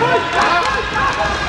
¡Vuelta!